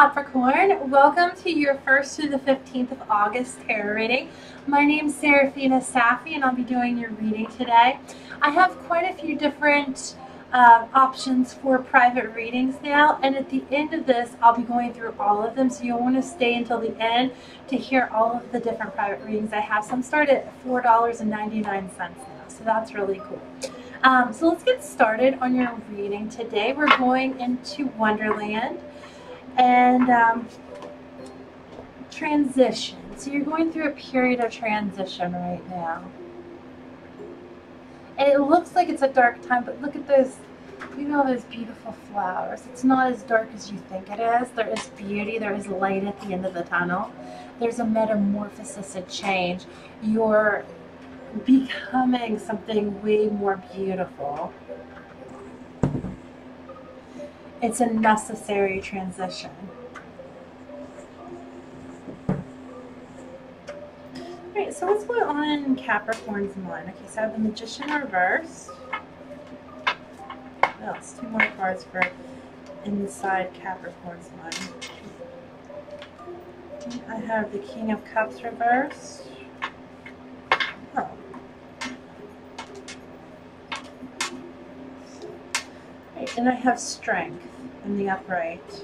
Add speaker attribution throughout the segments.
Speaker 1: Capricorn. Welcome to your 1st to the 15th of August tarot reading. My name is Seraphina Safi and I'll be doing your reading today. I have quite a few different uh, options for private readings now and at the end of this I'll be going through all of them so you'll want to stay until the end to hear all of the different private readings I have. Some start at $4.99 now so that's really cool. Um, so let's get started on your reading today. We're going into Wonderland and um, transition. So you're going through a period of transition right now. And it looks like it's a dark time, but look at those, you know those beautiful flowers. It's not as dark as you think it is. There is beauty, there is light at the end of the tunnel. There's a metamorphosis, a change. You're becoming something way more beautiful. It's a necessary transition. Alright, so what's going on in Capricorn's mind? Okay, so I have the Magician reversed. Well, it's two more cards for inside Capricorn's mind. I have the King of Cups reversed. Oh, and I have strength in the upright.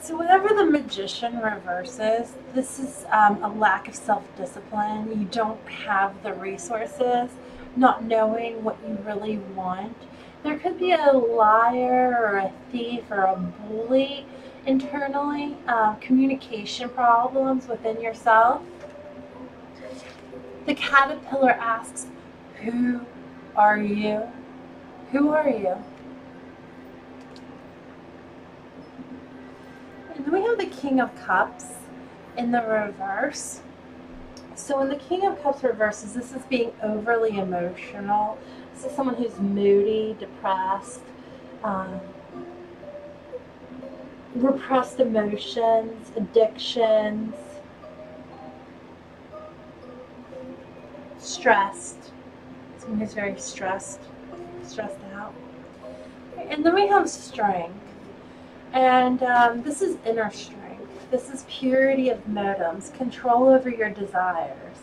Speaker 1: So whenever the magician reverses, this is um, a lack of self-discipline. You don't have the resources, not knowing what you really want. There could be a liar or a thief or a bully internally, um, communication problems within yourself. The caterpillar asks, who are you? Who are you? And we have the King of Cups in the reverse. So when the King of Cups reverses, this is being overly emotional. This is someone who's moody, depressed, um, repressed emotions, addictions, stressed. Who's very stressed, stressed out. And then we have strength. And um, this is inner strength. This is purity of motives, control over your desires.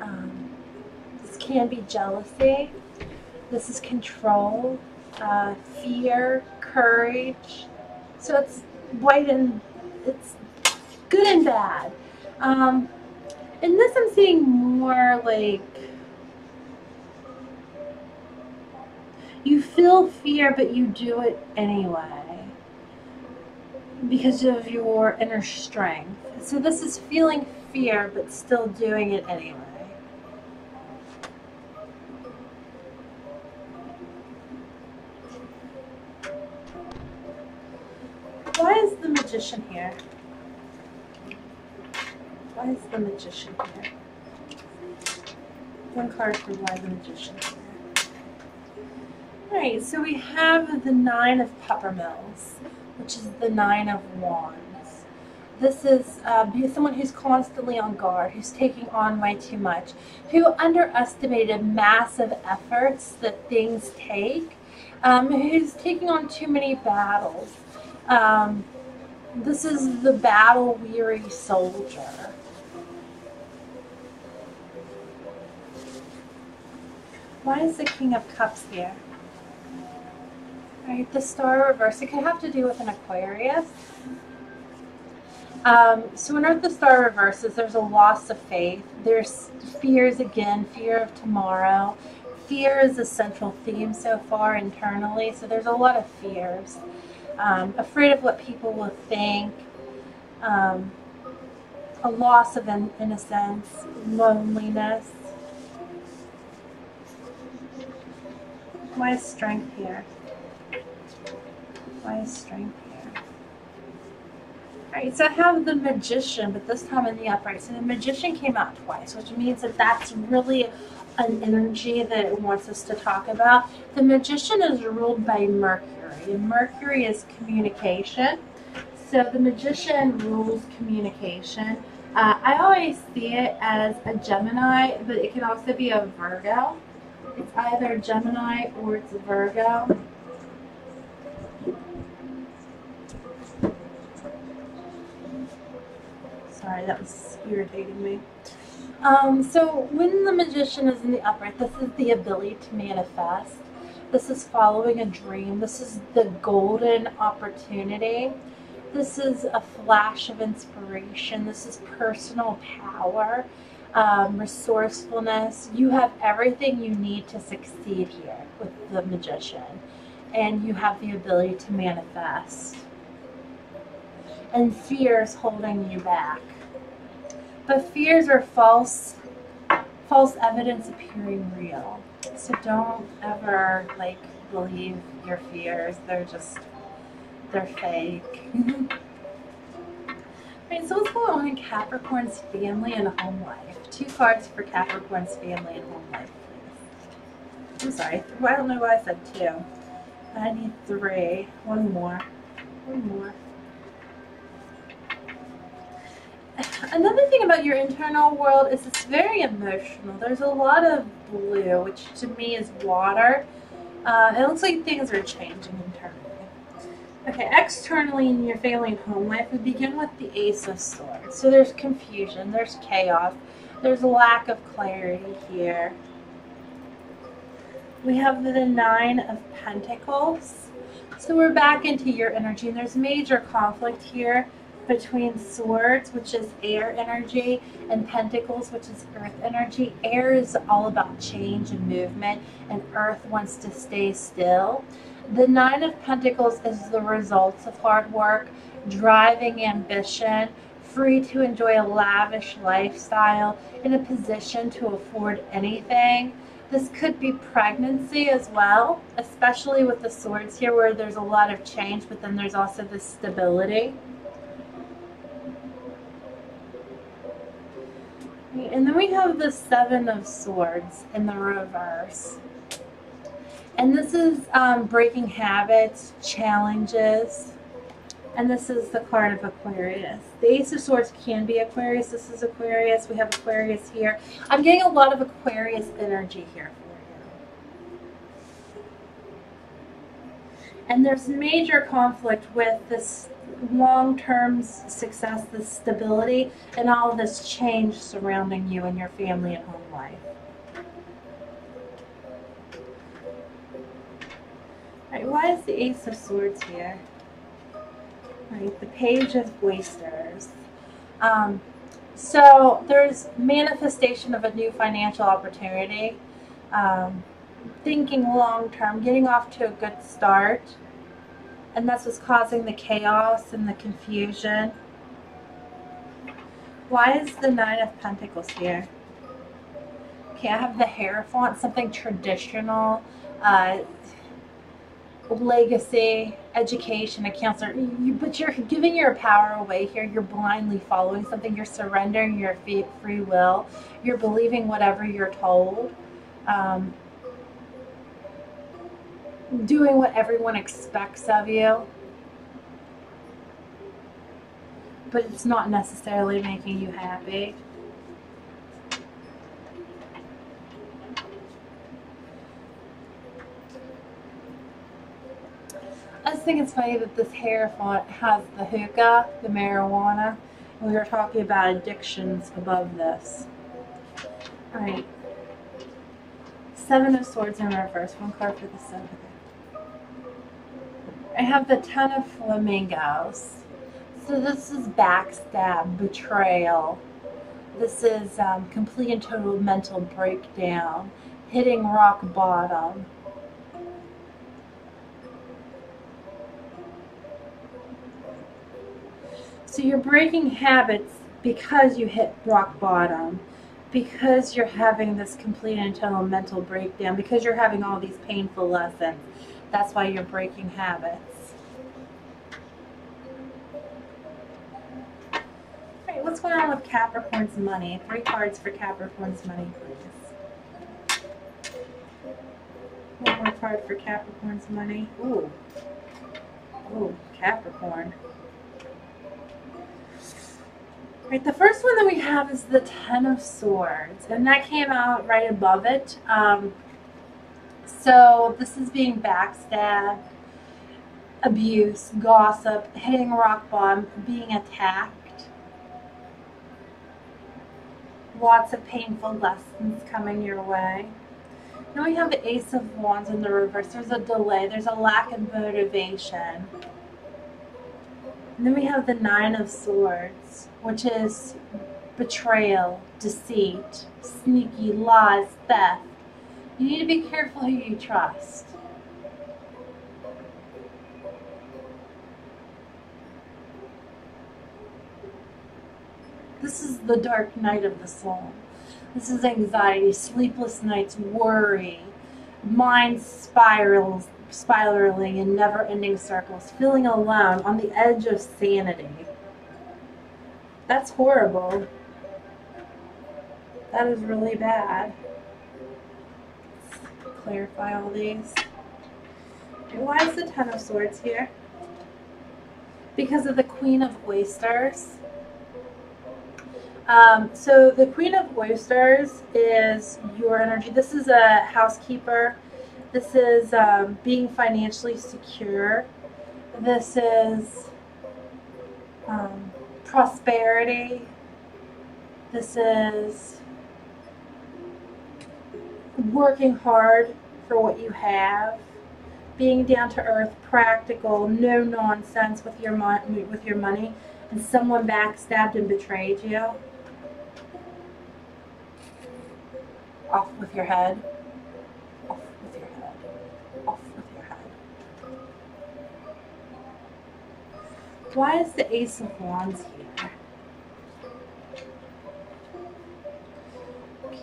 Speaker 1: Um, this can be jealousy. This is control, uh, fear, courage. So it's white and it's good and bad. Um, in this, I'm seeing more like you feel fear, but you do it anyway because of your inner strength. So this is feeling fear, but still doing it anyway. Why is the magician here? Why is the magician here? One card for why the magician here. Alright, so we have the Nine of Peppermills, which is the Nine of Wands. This is uh, someone who's constantly on guard, who's taking on way too much, who underestimated massive efforts that things take, um, who's taking on too many battles. Um, this is the battle-weary soldier. Why is the King of Cups here? The star reverse, it could have to do with an Aquarius. Um, so whenever the star reverses, there's a loss of faith. There's fears again, fear of tomorrow. Fear is a central theme so far internally, so there's a lot of fears. Um, afraid of what people will think, um, a loss of in innocence, loneliness. Why is strength here? Strength here? Alright, so I have the Magician, but this time in the upright. So the Magician came out twice, which means that that's really an energy that it wants us to talk about. The Magician is ruled by Mercury, and Mercury is communication. So the Magician rules communication. Uh, I always see it as a Gemini, but it can also be a Virgo. It's either Gemini or it's Virgo. Sorry, that was irritating me. Um, so when the magician is in the upright, this is the ability to manifest. This is following a dream. This is the golden opportunity. This is a flash of inspiration. This is personal power, um, resourcefulness. You have everything you need to succeed here with the magician. And you have the ability to manifest. And fear is holding you back. But fears are false, false evidence appearing real. So don't ever like believe your fears. They're just they're fake. right, so what's going on in Capricorn's family and home life? Two cards for Capricorn's family and home life, please. I'm sorry. I don't know why I said two. I need three. One more. One more. Another thing about your internal world is it's very emotional. There's a lot of blue, which to me is water. Uh, it looks like things are changing internally. Okay, externally in your family and home life, we begin with the Ace of Swords. So there's confusion, there's chaos, there's a lack of clarity here. We have the Nine of Pentacles. So we're back into your energy, and there's major conflict here between swords, which is air energy, and pentacles, which is earth energy. Air is all about change and movement, and earth wants to stay still. The Nine of Pentacles is the results of hard work, driving ambition, free to enjoy a lavish lifestyle, in a position to afford anything. This could be pregnancy as well, especially with the swords here where there's a lot of change, but then there's also the stability. And then we have the Seven of Swords in the reverse. And this is um, breaking habits, challenges. And this is the card of Aquarius. The Ace of Swords can be Aquarius. This is Aquarius. We have Aquarius here. I'm getting a lot of Aquarius energy here for you. And there's major conflict with this long-term success, the stability, and all of this change surrounding you and your family and home life. Right, why is the Ace of Swords here? Right, the Page of Oysters. Um, so there's manifestation of a new financial opportunity, um, thinking long term, getting off to a good start and that's what's causing the chaos and the confusion. Why is the Nine of Pentacles here? Okay, I have the Hierophant, something traditional, uh, legacy, education, a counselor. You, but you're giving your power away here. You're blindly following something. You're surrendering your free will. You're believing whatever you're told. Um, doing what everyone expects of you, but it's not necessarily making you happy. I just think it's funny that this Hierophant has the hookah, the marijuana, we were talking about addictions above this. Alright. Seven of Swords in reverse. One card for the seven. I have the Ten of Flamingos. So this is backstab, betrayal. This is um, complete and total mental breakdown, hitting rock bottom. So you're breaking habits because you hit rock bottom, because you're having this complete and total mental breakdown, because you're having all these painful lessons. That's why you're breaking habits. Right, what's going on with Capricorn's money? Three cards for Capricorn's money, please. One more card for Capricorn's money. Ooh. Ooh, Capricorn. Right, the first one that we have is the Ten of Swords, and that came out right above it. Um, so this is being backstabbed, abuse, gossip, hitting rock bottom, being attacked. Lots of painful lessons coming your way. Now we have the Ace of Wands in the reverse. There's a delay. There's a lack of motivation. And then we have the Nine of Swords, which is betrayal, deceit, sneaky lies, theft. You need to be careful who you trust. This is the dark night of the soul. This is anxiety, sleepless nights, worry, mind spirals, spiraling in never ending circles, feeling alone, on the edge of sanity. That's horrible. That is really bad. Clarify all these. Why is the Ten of Swords here? Because of the Queen of Oysters. Um, so the Queen of Oysters is your energy. This is a housekeeper. This is um, being financially secure. This is um, prosperity. This is working hard for what you have. Being down to earth, practical, no nonsense with your with your money, and someone backstabbed and betrayed you. Off with your head. Off with your head. Off with your head. Why is the Ace of Wands here?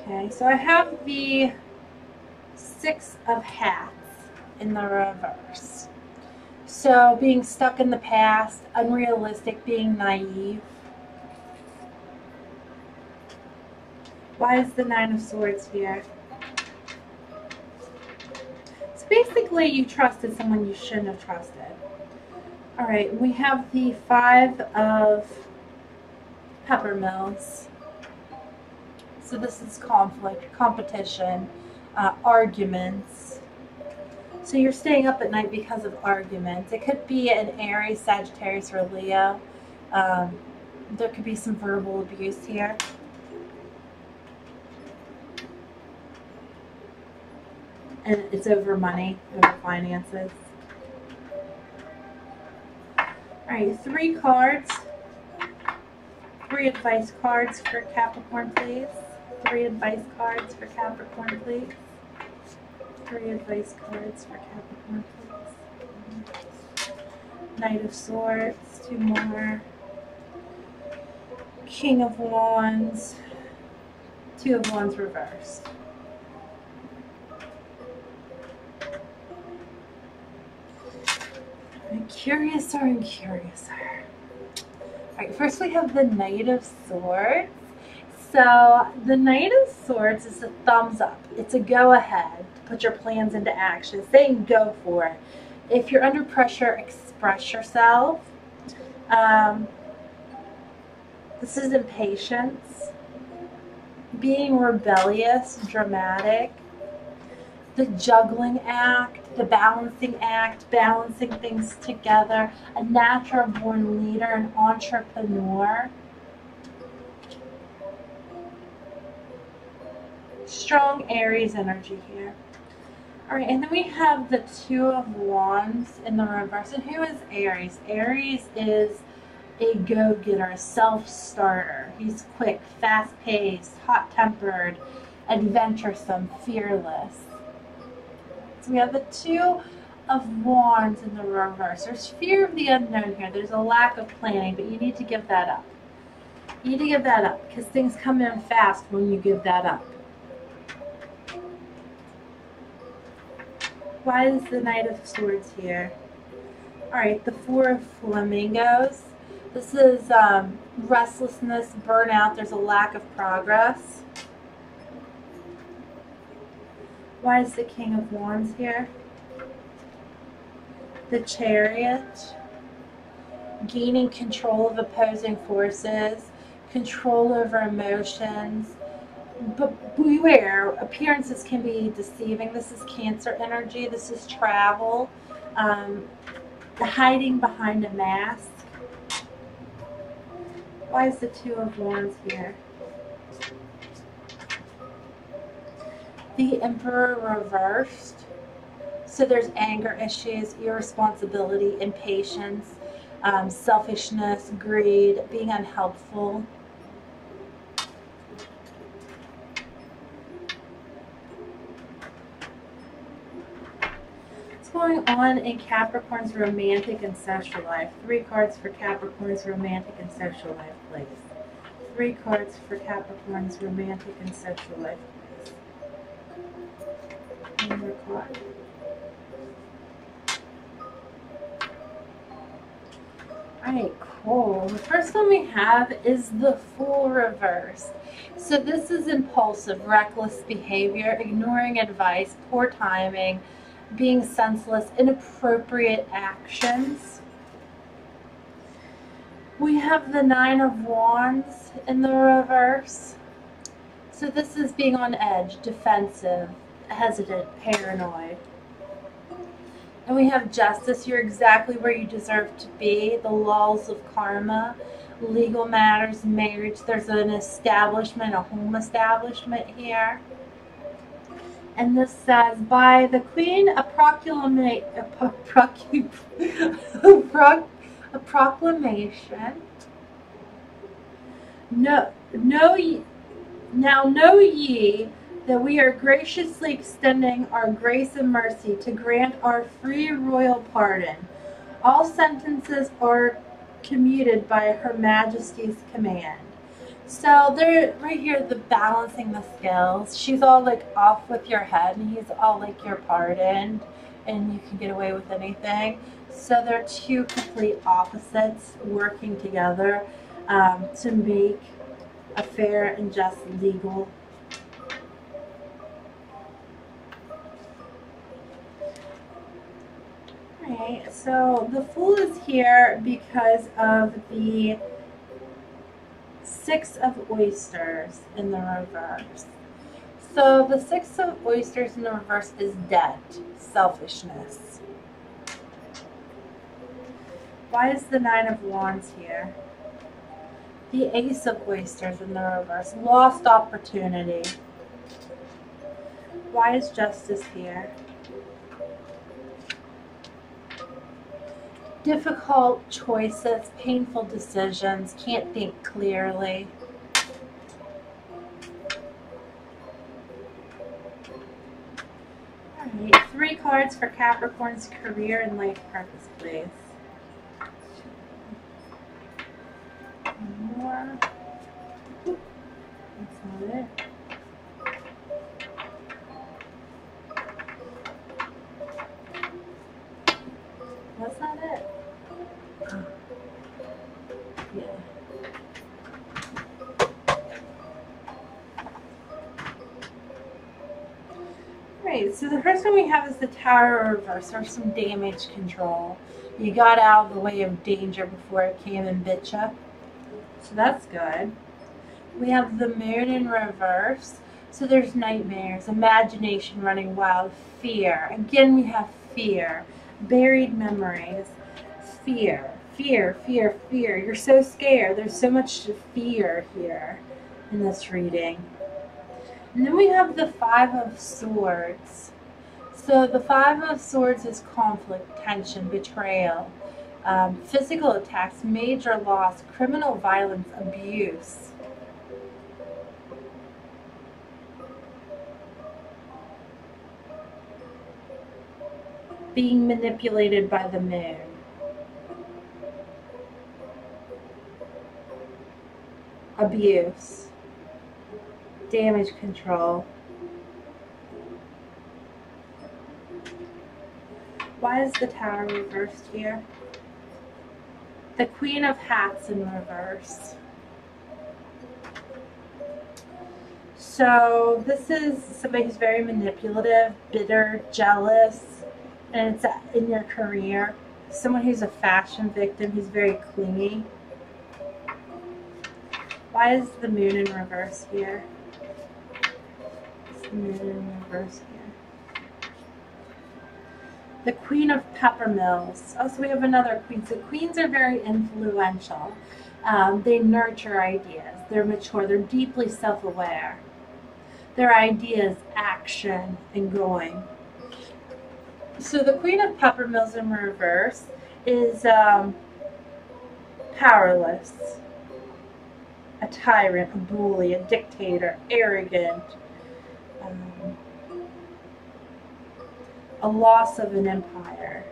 Speaker 1: Okay, so I have the Six of Hats in the reverse. So being stuck in the past, unrealistic, being naive. Why is the Nine of Swords here? So basically you trusted someone you shouldn't have trusted. Alright, we have the Five of Peppermills. So this is conflict, competition, uh, arguments. So you're staying up at night because of arguments. It could be an Aries, Sagittarius, or Leo. Um, there could be some verbal abuse here. and it's over money, over finances. Alright, three cards. Three advice cards for Capricorn, please. Three advice cards for Capricorn, please. Three advice cards for Capricorn, please. Knight of Swords, two more. King of Wands, Two of Wands reversed. curiouser and curiouser. Alright, first we have the Knight of Swords. So the Knight of Swords is a thumbs up. It's a go ahead to put your plans into action. saying go for it. If you're under pressure, express yourself. Um, this is impatience. Being rebellious, dramatic. The juggling act the balancing act, balancing things together, a natural born leader, an entrepreneur. Strong Aries energy here. All right, and then we have the Two of Wands in the reverse. And who is Aries? Aries is a go-getter, a self-starter. He's quick, fast-paced, hot-tempered, adventuresome, fearless. So we have the Two of Wands in the reverse. There's fear of the unknown here. There's a lack of planning, but you need to give that up. You need to give that up because things come in fast when you give that up. Why is the Knight of Swords here? Alright, the Four of Flamingos. This is um, restlessness, burnout. There's a lack of progress. Why is the King of Wands here? The Chariot. Gaining control of opposing forces. Control over emotions. But beware, appearances can be deceiving. This is Cancer energy. This is travel. Um, the hiding behind a mask. Why is the Two of Wands here? The Emperor reversed. So there's anger issues, irresponsibility, impatience, um, selfishness, greed, being unhelpful. Going on in Capricorn's romantic and sexual life? Three cards for Capricorn's romantic and sexual life, please. Three cards for Capricorn's romantic and sexual life, please. One more card. Alright, cool. The first one we have is the Fool reverse. So this is impulsive, reckless behavior, ignoring advice, poor timing, being senseless, inappropriate actions. We have the Nine of Wands in the reverse. So this is being on edge, defensive, hesitant, paranoid. And we have justice. You're exactly where you deserve to be. The laws of karma, legal matters, marriage. There's an establishment, a home establishment here. And this says, by the Queen, a, proclamation, a, pro a proclamation. No, no, now know ye that we are graciously extending our grace and mercy to grant our free royal pardon. All sentences are commuted by Her Majesty's command. So they're right here, the balancing the scales. She's all like off with your head, and he's all like your pardoned, and you can get away with anything. So they're two complete opposites working together um, to make a fair and just legal Okay, so the Fool is here because of the Six of Oysters in the reverse. So the Six of Oysters in the reverse is debt, selfishness. Why is the Nine of Wands here? The Ace of Oysters in the reverse, lost opportunity. Why is Justice here? Difficult choices, painful decisions, can't think clearly. Alright, three cards for Capricorn's career and life purpose, please. One more. That's not it. That's not it. Yeah. One we have is the Tower Reverse, or some damage control. You got out of the way of danger before it came and bit you. So that's good. We have the Moon in Reverse. So there's nightmares, imagination running wild, fear. Again, we have fear buried memories, fear, fear, fear, fear. You're so scared. There's so much to fear here in this reading. And then we have the Five of Swords. So the Five of Swords is conflict, tension, betrayal, um, physical attacks, major loss, criminal violence, abuse. being manipulated by the moon. Abuse, damage control. Why is the tower reversed here? The Queen of Hats in reverse. So this is somebody who's very manipulative, bitter, jealous, and it's in your career. Someone who's a fashion victim, who's very clingy. Why is the moon in reverse here? The moon in reverse here. The Queen of Peppermills. Oh, so we have another queen. So queens are very influential. Um, they nurture ideas. They're mature. They're deeply self-aware. their ideas, action, and going. So the Queen of Peppermills in reverse is um, powerless, a tyrant, a bully, a dictator, arrogant, um, a loss of an empire.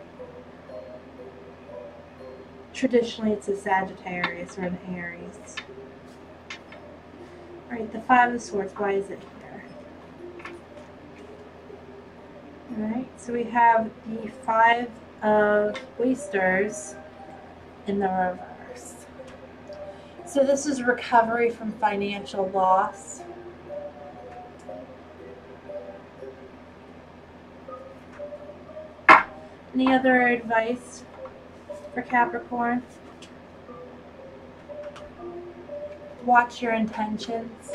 Speaker 1: Traditionally, it's a Sagittarius or an Aries. All right, the Five of Swords, why is it here? All right, so we have the Five of Oysters in the reverse. So this is recovery from financial loss. Any other advice for Capricorn? Watch your intentions.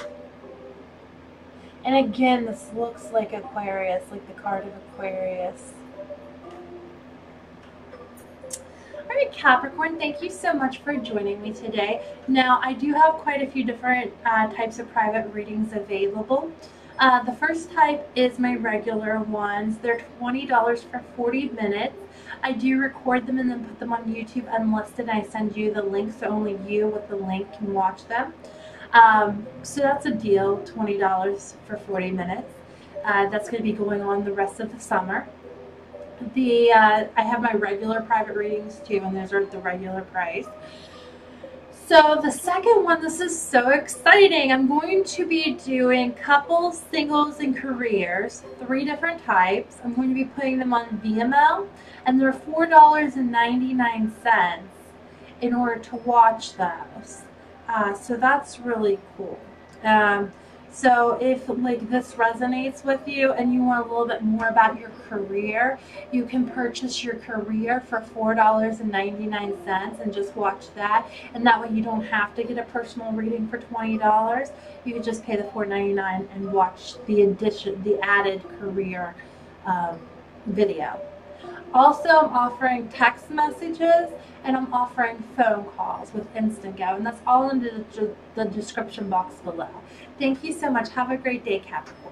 Speaker 1: And again, this looks like Aquarius, like the card of Aquarius. All right, Capricorn, thank you so much for joining me today. Now, I do have quite a few different uh, types of private readings available. Uh, the first type is my regular ones. They're $20 for 40 minutes. I do record them and then put them on YouTube unlisted. I send you the link so only you with the link can watch them. Um, so that's a deal, $20 for 40 minutes. Uh, that's going to be going on the rest of the summer. The uh, I have my regular private readings too, and those are at the regular price. So the second one, this is so exciting. I'm going to be doing couples, singles, and careers, three different types. I'm going to be putting them on Vimeo, and they're $4.99 in order to watch those. Uh, so that's really cool. Um, so if like this resonates with you and you want a little bit more about your career, you can purchase your career for $4.99 and just watch that. And that way you don't have to get a personal reading for $20. You can just pay the $4.99 and watch the addition, the added career um, video. Also, I'm offering text messages and I'm offering phone calls with InstantGo, and that's all in the, the description box below. Thank you so much. Have a great day, Capricorn.